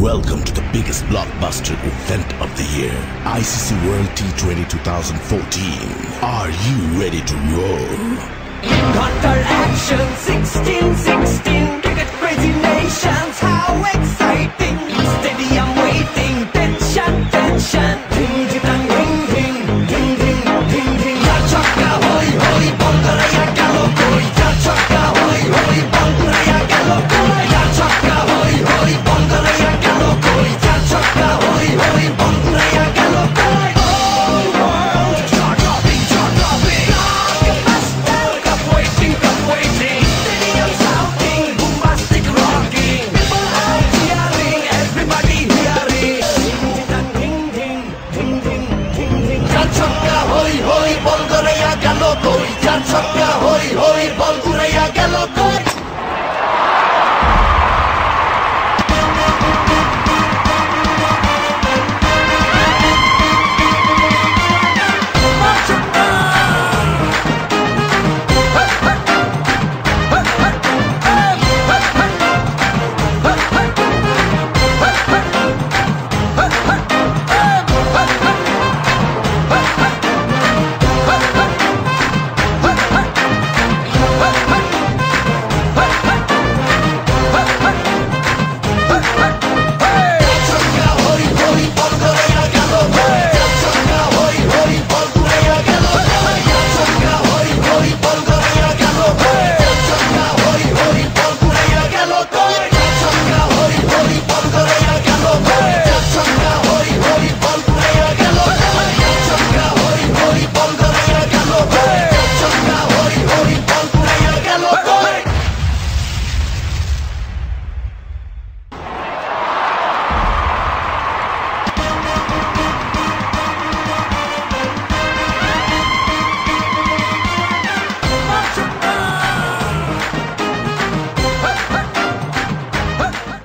Welcome to the biggest blockbuster event of the year, ICC World T20 2014. Are you ready to roll? Counter action, loco y ya choca hoy hoy